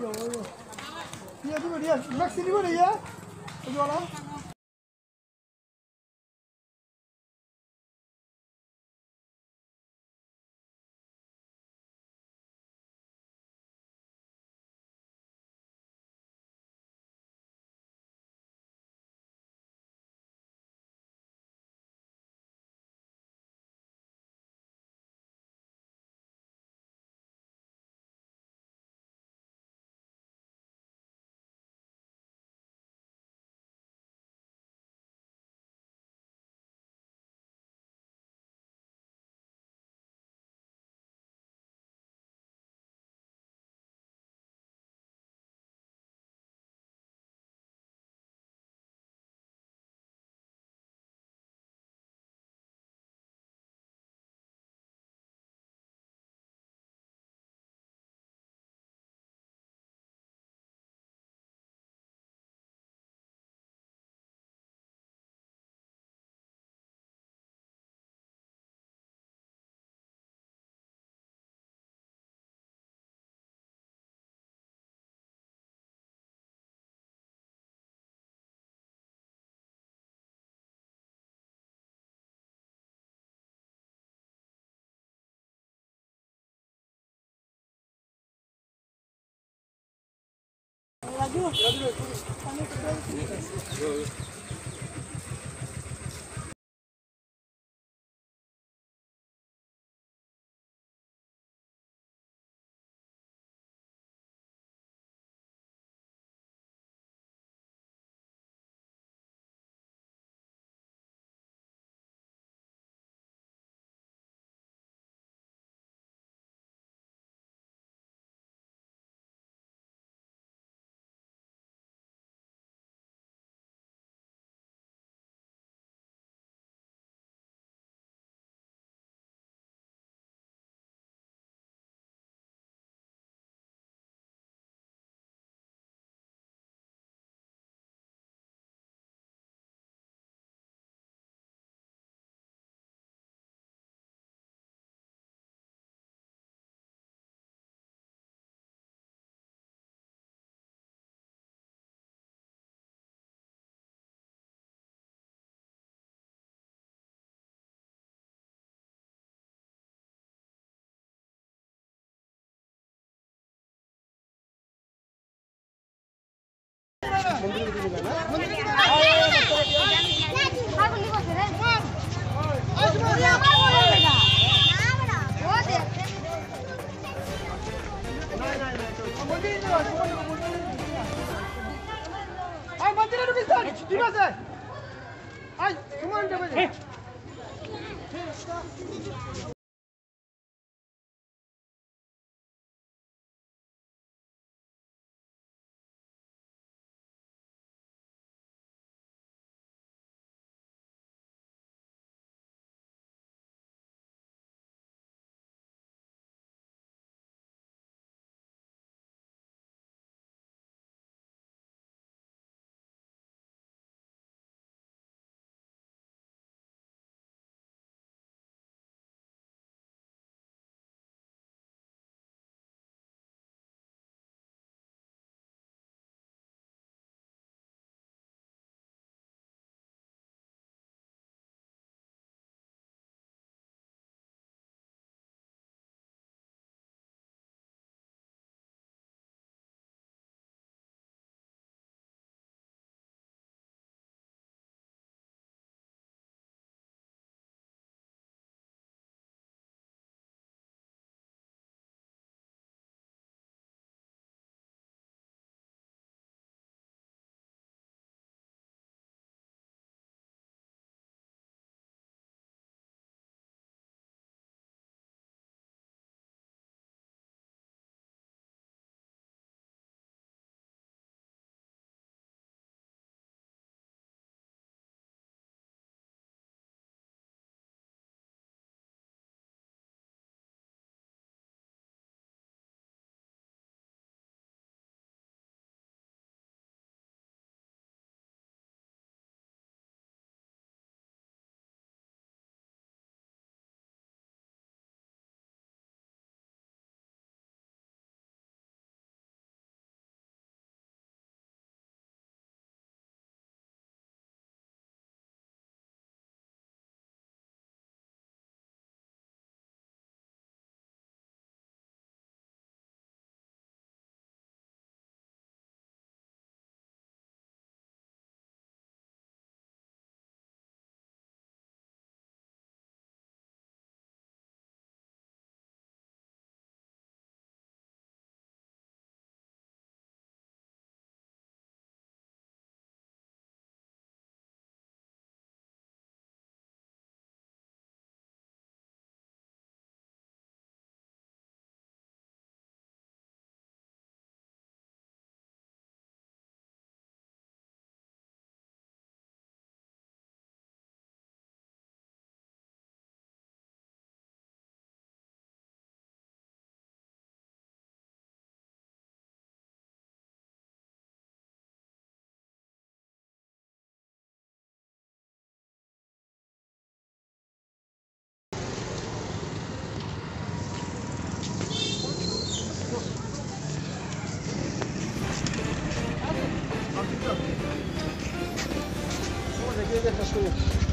ये बढ़िया। मैक्स नहीं बढ़िया जो Пойдешь? Пойдешь. はい、待ってられる、ま。は、まるために。Смотри, где я хочу.